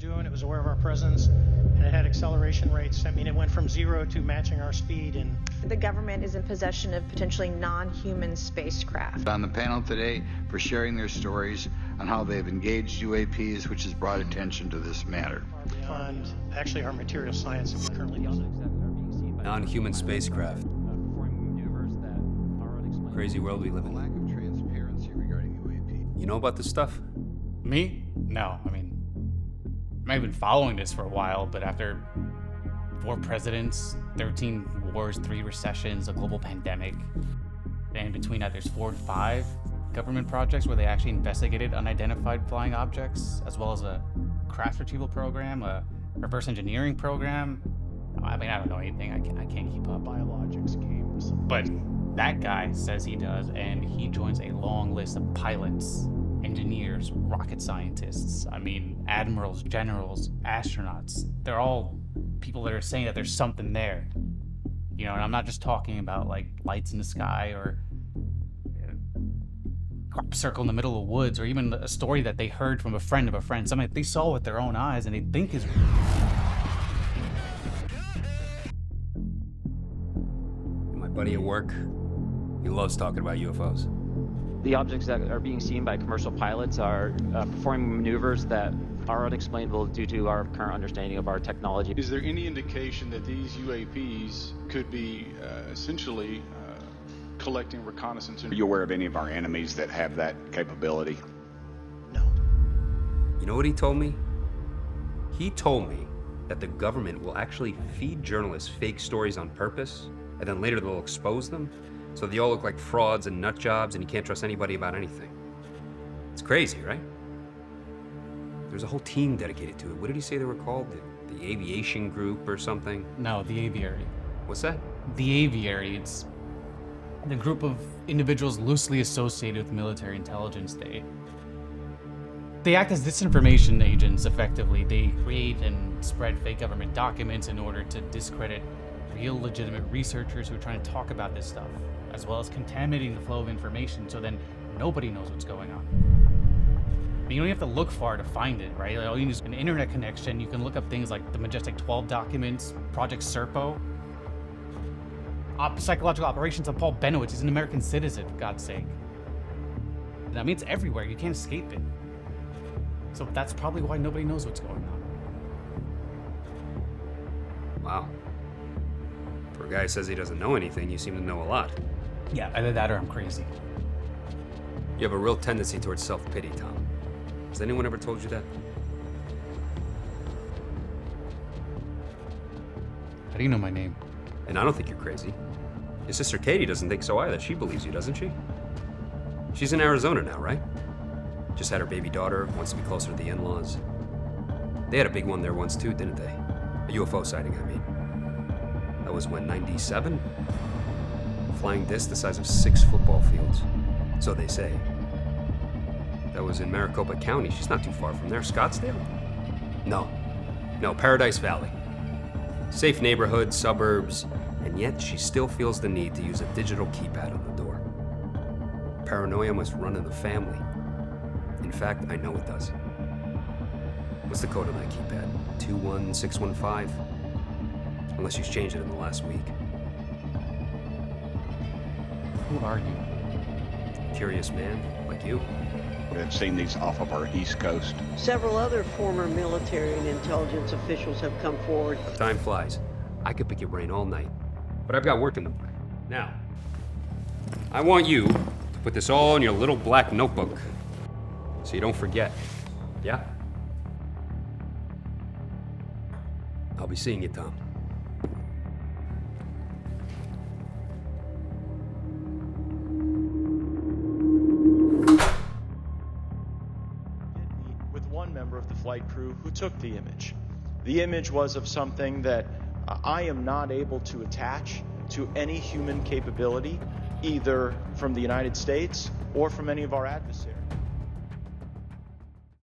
doing. It was aware of our presence, and it had acceleration rates. I mean, it went from zero to matching our speed. And the government is in possession of potentially non-human spacecraft. On the panel today for sharing their stories on how they've engaged UAPs, which has brought attention to this matter. Beyond actually our material science that we're currently using. Non-human spacecraft. Crazy world we live in. Lack of transparency regarding UAP. You know about this stuff? Me? No. I've been following this for a while, but after four presidents, 13 wars, three recessions, a global pandemic, and between that, there's four to five government projects where they actually investigated unidentified flying objects, as well as a crash retrieval program, a reverse engineering program. I mean, I don't know anything. I can't, I can't keep up. Biologics games. But that guy says he does, and he joins a long list of pilots, engineers, rocket scientists. I mean, admirals, generals, astronauts. They're all people that are saying that there's something there. You know, and I'm not just talking about like lights in the sky or uh, crop circle in the middle of woods or even a story that they heard from a friend of a friend, something that they saw with their own eyes and they think is My buddy at work, he loves talking about UFOs. The objects that are being seen by commercial pilots are uh, performing maneuvers that are unexplainable due to our current understanding of our technology. Is there any indication that these UAPs could be uh, essentially uh, collecting reconnaissance? Are you aware of any of our enemies that have that capability? No. You know what he told me? He told me that the government will actually feed journalists fake stories on purpose, and then later they'll expose them, so they all look like frauds and nut jobs, and you can't trust anybody about anything. It's crazy, right? There's a whole team dedicated to it. What did he say they were called? The, the Aviation Group or something? no, the aviary. What's that? The aviary, it's the group of individuals loosely associated with military intelligence. They they act as disinformation agents effectively. They create and spread fake government documents in order to discredit real legitimate researchers who are trying to talk about this stuff, as well as contaminating the flow of information so then nobody knows what's going on. You don't have to look far to find it, right? Like, all you need is an internet connection. You can look up things like the Majestic 12 documents, Project Serpo, op- psychological operations of Paul Bennewitz. He's an American citizen, for God's sake. And I mean, it's everywhere. You can't escape it. So that's probably why nobody knows what's going on. Wow. For a guy who says he doesn't know anything, you seem to know a lot. Yeah, either that or I'm crazy. You have a real tendency towards self pity, Tom. Has anyone ever told you that? How do you know my name? And I don't think you're crazy. Your sister Katie doesn't think so either. She believes you, doesn't she? She's in Arizona now, right? Just had her baby daughter, wants to be closer to the in laws. They had a big one there once too, didn't they? A UFO sighting, I mean. That was when, 97? Flying disc the size of six football fields. So they say. That was in Maricopa County. She's not too far from there. Scottsdale? No. No, Paradise Valley. Safe neighborhood, suburbs, and yet she still feels the need to use a digital keypad on the door. Paranoia must run in the family. In fact, I know it does. What's the code on that keypad? 21615? Unless she's changed it in the last week. Who are you? Curious man, like you. I've seen these off of our East Coast. Several other former military and intelligence officials have come forward. Time flies. I could pick your brain all night, but I've got work in the morning. Now, I want you to put this all in your little black notebook so you don't forget. Yeah? I'll be seeing you, Tom. Member of the flight crew who took the image. The image was of something that I am not able to attach to any human capability, either from the United States or from any of our adversaries.